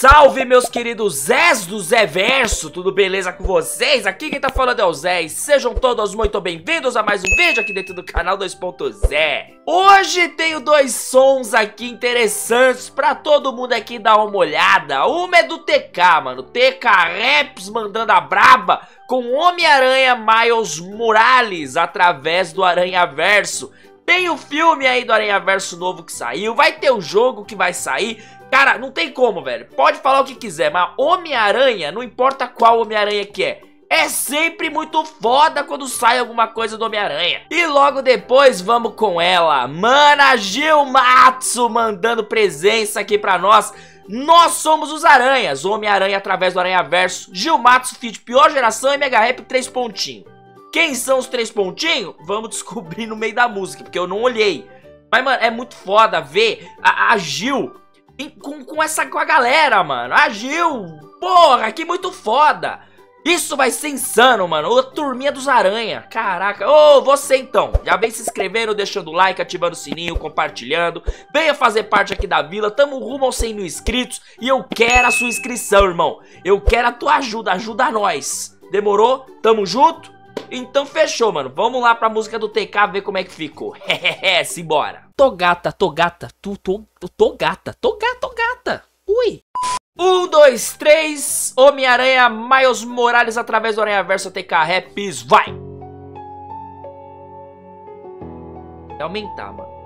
Salve, meus queridos Zés do Zé Verso, tudo beleza com vocês? Aqui quem tá falando é o Zé e sejam todos muito bem-vindos a mais um vídeo aqui dentro do canal 2.0 Hoje tenho dois sons aqui interessantes pra todo mundo aqui dar uma olhada. Uma é do TK, mano, TK Raps mandando a braba com Homem-Aranha Miles Morales através do Aranha Verso tem o filme aí do Aranha Verso novo que saiu, vai ter o jogo que vai sair Cara, não tem como, velho. Pode falar o que quiser, mas Homem-Aranha, não importa qual Homem-Aranha que é. É sempre muito foda quando sai alguma coisa do Homem-Aranha. E logo depois vamos com ela, Mana Gilmatsu, mandando presença aqui pra nós. Nós somos os Aranhas, Homem-Aranha através do Aranha Verso, Gilmatsu Fit Pior Geração e Mega Rap 3 pontinhos. Quem são os três pontinhos? Vamos descobrir no meio da música, porque eu não olhei. Mas, mano, é muito foda ver a, a Gil com, com essa com a galera, mano. A Gil, porra, que muito foda. Isso vai ser insano, mano. Ô, turminha dos aranha. Caraca. Ô, você então. Já vem se inscrevendo, deixando o like, ativando o sininho, compartilhando. Venha fazer parte aqui da vila. Tamo rumo aos 100 mil inscritos. E eu quero a sua inscrição, irmão. Eu quero a tua ajuda. Ajuda nós. Demorou? Tamo junto? Então fechou, mano. Vamos lá pra música do TK ver como é que ficou. Hehehe, simbora. Tô gata, tô gata. Tu, tô, tô gata. Tô gata, tô gata. Ui. Um, dois, três. Homem-Aranha, Miles Morales através do Aranha Verso TK Raps. Vai. Vai aumentar, mano.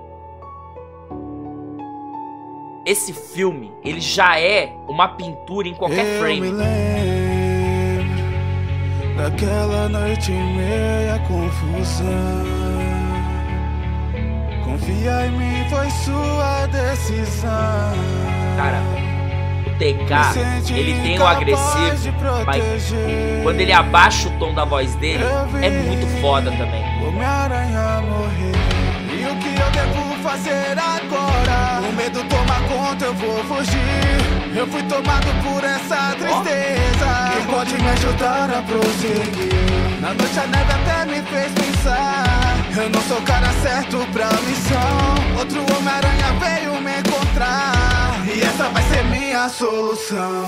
Esse filme, ele já é uma pintura em qualquer frame. Daquela noite em meia confusão Confia em mim, foi sua decisão. Cara, o TK, ele tem o agressivo Mas quando ele abaixa o tom da voz dele É muito foda também. Homem-Aranha morreu E o que eu devo fazer agora? O medo toma conta, eu vou fugir Eu fui tomado por essa tristeza. Quem pode me ajudar a prosseguir? Na noite a neve até me fez pensar. Eu não sou o cara certo pra missão. Outro Homem-Aranha veio me encontrar. E essa vai ser minha solução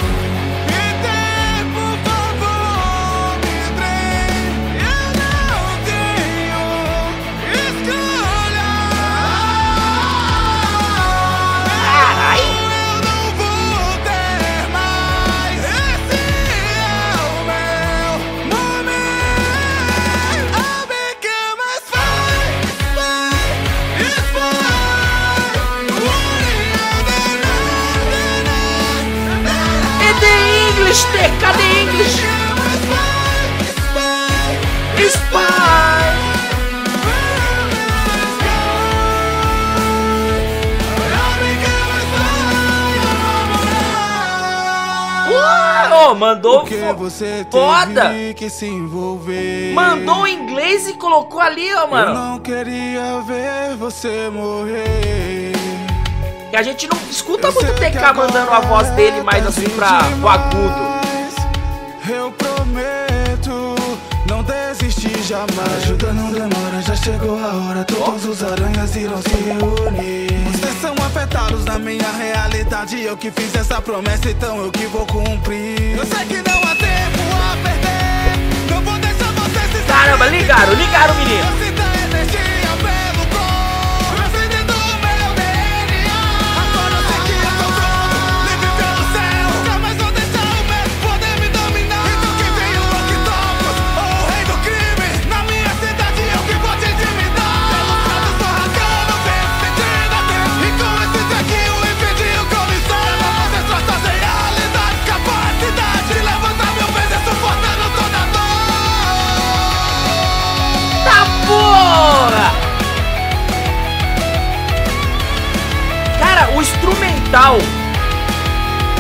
English, cadê English? Spy! Oh, mandou você foda! Que se envolver. Mandou em inglês e colocou ali, ó, mano. Eu não queria ver você morrer. A gente não escuta muito o TK mandando a voz dele mais assim pra o agudo. Eu prometo não desistir jamais. Ajuda não demora, já chegou a hora. Todos os aranhas irão se reunir. Vocês são afetados na minha realidade. Eu que fiz essa promessa, então eu que vou cumprir. Eu sei que não há tempo a perder. Não vou deixar vocês se Caramba, ligaram, ligaram, menino.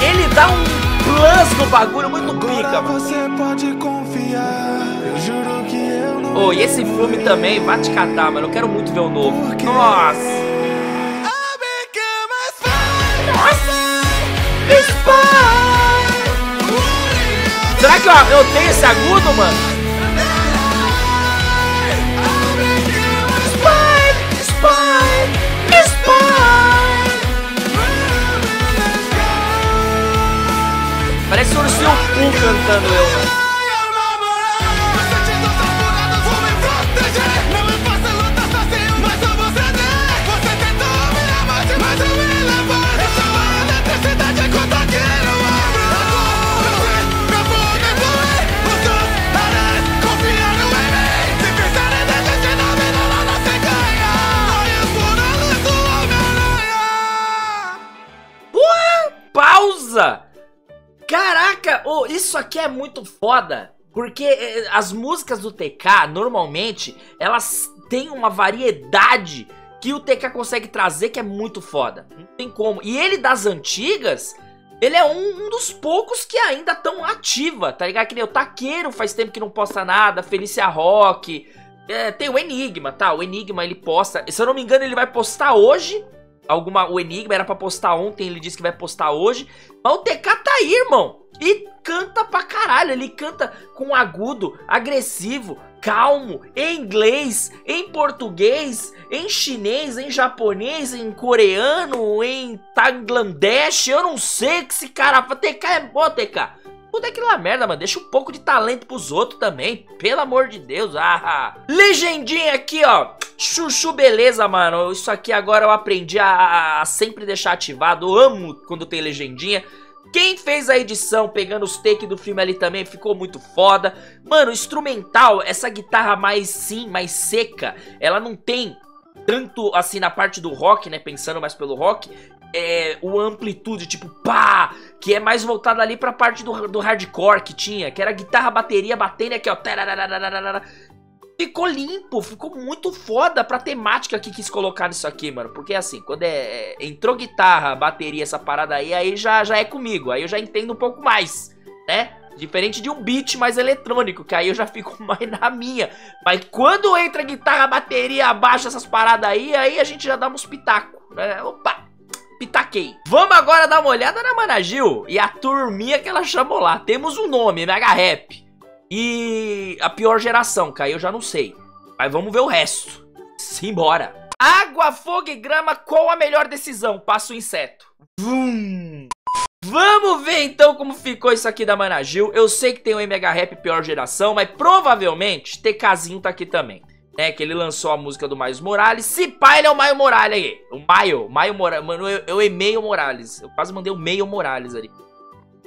Ele dá um plus no bagulho muito pica, mano. Você pode confiar. Eu juro que eu não. Oh, e esse filme também, vai te catar, mano. Eu quero muito ver o novo. Nossa. Nossa. Será que eu, eu tenho esse agudo, mano? Poo cantando eu, mano. Isso aqui é muito foda. Porque eh, as músicas do TK, normalmente, elas têm uma variedade que o TK consegue trazer que é muito foda. Não tem como. E ele das antigas, ele é um, um dos poucos que ainda tão ativa, tá ligado? Que nem o Taqueiro faz tempo que não posta nada, Felícia Rock. É, tem o Enigma, tá? O Enigma ele posta. Se eu não me engano, ele vai postar hoje alguma. O Enigma era pra postar ontem, ele disse que vai postar hoje. Mas o TK tá aí, irmão. E canta pra caralho. Ele canta com agudo, agressivo, calmo, em inglês, em português, em chinês, em japonês, em coreano, em tailandês. Eu não sei que esse cara. TK é bom, TK. Puta que lá merda, mano. Deixa um pouco de talento pros outros também. Pelo amor de Deus. Ah. Legendinha aqui, ó. Chuchu, beleza, mano. Isso aqui agora eu aprendi a, a sempre deixar ativado. Eu amo quando tem legendinha. Quem fez a edição pegando os takes do filme ali também ficou muito foda. Mano, instrumental, essa guitarra mais sim, mais seca, ela não tem tanto assim na parte do rock, né? Pensando mais pelo rock, é, o amplitude, tipo, pá, que é mais voltado ali pra parte do, do hardcore que tinha, que era guitarra, bateria batendo aqui, ó. Ficou limpo, ficou muito foda pra temática que quis colocar nisso aqui, mano. Porque assim, quando é, é, entrou guitarra, bateria, essa parada aí, aí já, já é comigo. Aí eu já entendo um pouco mais, né? Diferente de um beat mais eletrônico, que aí eu já fico mais na minha. Mas quando entra guitarra, bateria, abaixo essas paradas aí, aí a gente já dá uns pitacos. Né? Opa! Pitaquei. Vamos agora dar uma olhada na Mana Gil e a turminha que ela chamou lá. Temos um nome, Mega Rap. E a pior geração, aí eu já não sei. Mas vamos ver o resto. Simbora. Água, fogo e grama, qual a melhor decisão? Passa o inseto. Vum. Vamos ver então como ficou isso aqui da Mana Gil. Eu sei que tem o Mega Rap pior geração, mas provavelmente TKzinho tá aqui também né, que ele lançou a música do Miles Morales. Se pá, ele é o Maio Morales aí. O Maio, Maio Morales. Mano, eu, eu e-mail Morales. Eu quase mandei o Mail Morales ali.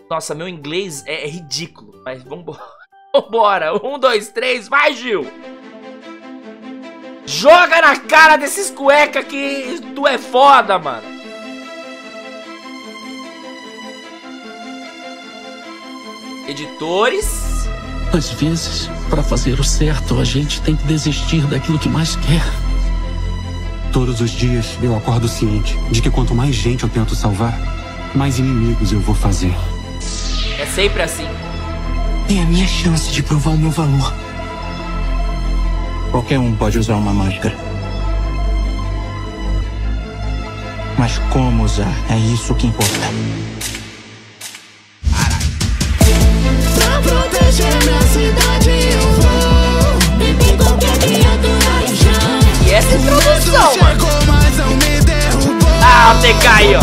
Nossa, meu inglês é, é ridículo. Mas vambora. Vambora. Um, dois, três, vai, Gil! Joga na cara desses cueca que tu é foda, mano. Editores. Às vezes, para fazer o certo, a gente tem que desistir daquilo que mais quer. Todos os dias eu acordo ciente de que quanto mais gente eu tento salvar, mais inimigos eu vou fazer. É sempre assim. É a minha chance de provar o meu valor. Qualquer um pode usar uma máscara. Mas como usar é isso que importa. Cidade eu vou. E tem qualquer criatura em chão E essa introdução, mano? chegou, mas não me derrubou. Ah, o TK aí, ó.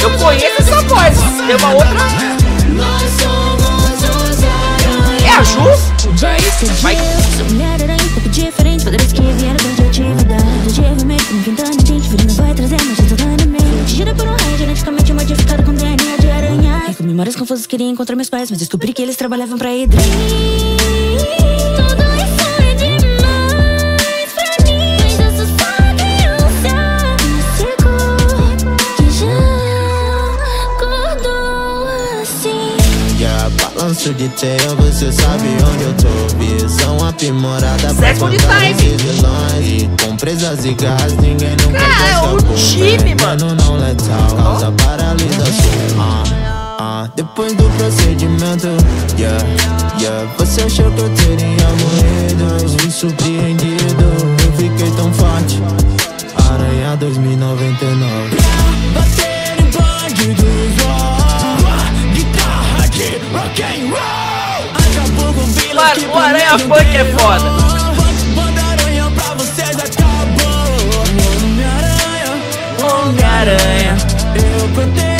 Eu conheço essa voz. Tem uma outra Confusas queria encontrar meus pais Mas descobri que eles trabalhavam pra Hydra Tudo isso é demais pra mim. Mas eu sou só uma criança. Cego Que já acordou assim. Balanço de teia, você sabe onde eu tô. Visão aprimorada pra esses vilões E com presas e gás, ninguém nunca Cara, é um time, mano. Não letal, causa paralisação ah, depois do procedimento Yeah, yeah. Você achou que eu teria morrido? Me surpreendido. Eu fiquei tão forte. Aranha 2099 Pra bater em bang dos rock Guitarra de rock and roll. Acabou com vila Mas o Aranha Funk é foda. Homem-Aranha, eu protejo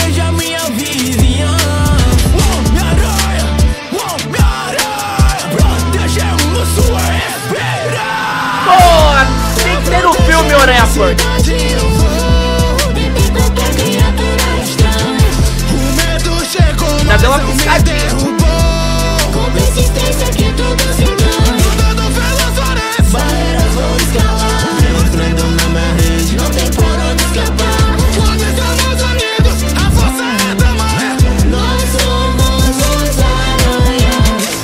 estamos unidos, a força é tamanha. Nós somos os aranhas.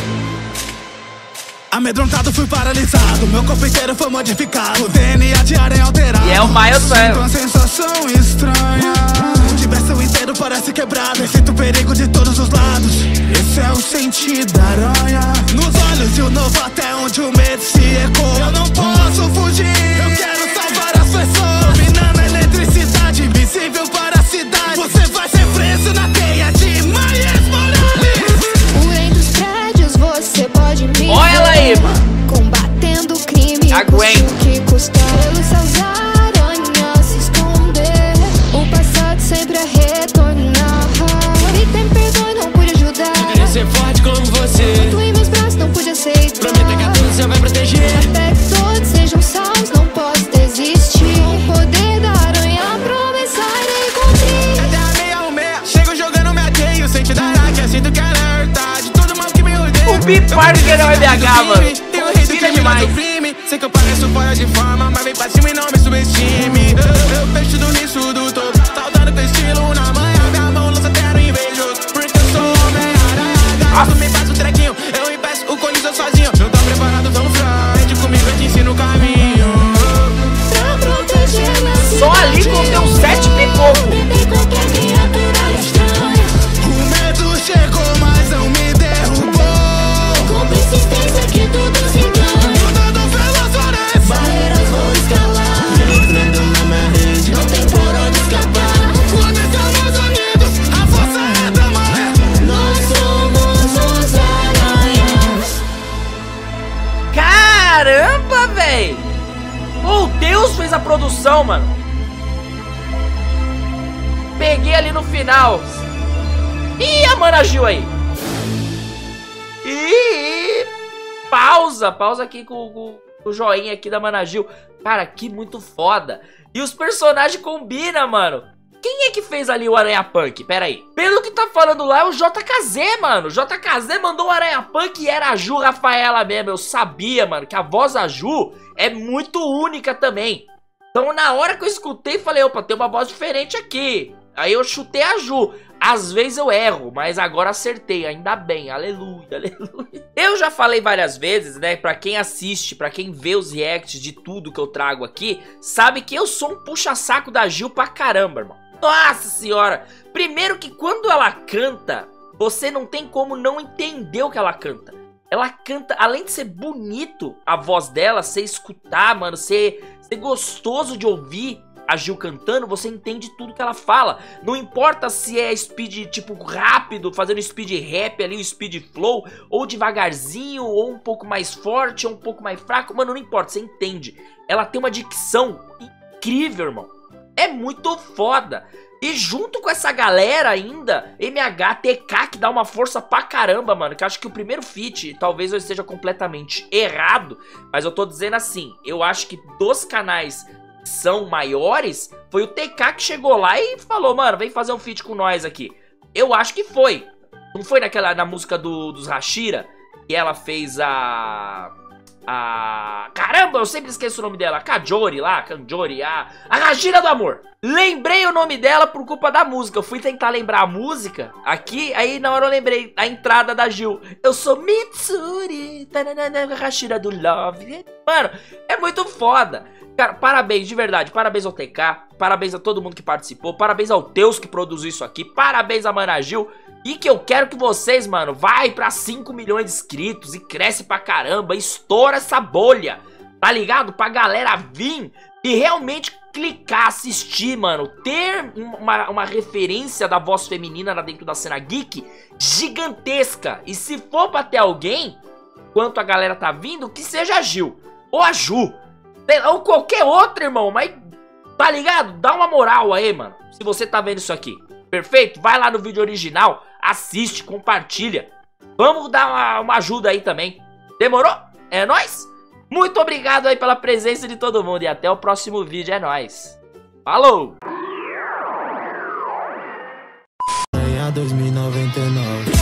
Amedrontado, fui paralisado. Meu corpo inteiro foi modificado. Alterado. E é o Miles Sinto mesmo. uma sensação estranha. O universo inteiro parece quebrado. Eu sinto perigo de todos os lados. Esse é o sentido da aranha. Nos olhos de um novo até onde o medo se ecoa. Eu não posso fugir. Eu quero salvar as pessoas. Dominando a eletricidade invisível para a cidade. Você vai ser preso na teia de Myers Morales. Por entre os prédios você pode me Olha ela aí, mano. Combatendo o crime, Aguenta. Parker é MH, mano. E o rei do crime demais. do crime. Sei que eu pareço fora de forma, mas vem pra cima e não me subestime. Eu, eu fecho do nisso mano. Peguei ali no final. Ih, a Mana Gil aí. Ih, pausa, pausa aqui com, com- o joinha aqui da Mana Gil. Cara, que muito foda. E os personagens combinam, mano. Quem é que fez ali o Aranha Punk? Pera aí. Pelo que tá falando lá é o JKZ, mano. O JKZ mandou o Aranha Punk e era a Ju Rafaela mesmo. Eu sabia, mano, que a voz da Ju é muito única também. Então na hora que eu escutei, falei, opa, tem uma voz diferente aqui. Aí eu chutei a Ju. Às vezes eu erro, mas agora acertei, ainda bem. Aleluia, aleluia. Eu já falei várias vezes, né, pra quem assiste, pra quem vê os reacts de tudo que eu trago aqui, sabe que eu sou um puxa-saco da Gil pra caramba, irmão. Nossa senhora! Primeiro que quando ela canta, você não tem como não entender o que ela canta. Ela canta, além de ser bonito a voz dela, ser escutar, mano, ser, ser gostoso de ouvir a Gil cantando, você entende tudo que ela fala. Não importa se é speed tipo rápido, fazendo speed rap ali, o speed flow, ou devagarzinho, ou um pouco mais forte, ou um pouco mais fraco, mano, não importa, você entende. Ela tem uma dicção incrível, irmão. É muito foda. E junto com essa galera ainda, MHTK que dá uma força pra caramba, mano. Que eu acho que o primeiro feat, talvez eu esteja completamente errado, mas eu tô dizendo assim, eu acho que dos canais que são maiores, foi o TK que chegou lá e falou, mano, vem fazer um feat com nós aqui. Eu acho que foi. Não foi naquela na música do, dos Hashira que ela fez a a. Caramba, eu sempre esqueço o nome dela. Kajori lá, Kanjori, a. A Rajira do Amor. Lembrei o nome dela por culpa da música. Eu fui tentar lembrar a música aqui, aí na hora eu lembrei a entrada da Gil. Eu sou Mitsuri, tananana, Rajira do Love. Mano, é muito foda. Cara, parabéns, de verdade. Parabéns ao TK, parabéns a todo mundo que participou, parabéns ao Teus que produziu isso aqui, parabéns a Mana Gil. E que eu quero que vocês, mano, vai pra 5 milhões de inscritos e cresce pra caramba, estoura essa bolha, tá ligado? Pra galera vir e realmente clicar, assistir, mano, ter uma, uma referência da voz feminina lá dentro da cena geek gigantesca. E se for pra ter alguém, enquanto a galera tá vindo, que seja a Gil ou a Ju, ou qualquer outro, irmão, mas tá ligado? Dá uma moral aí, mano, se você tá vendo isso aqui. Perfeito? Vai lá no vídeo original, assiste, compartilha. Vamos dar uma, uma ajuda aí também. Demorou? É nóis? Muito obrigado aí pela presença de todo mundo e até o próximo vídeo, é nóis. Falou! Ganhar 2099.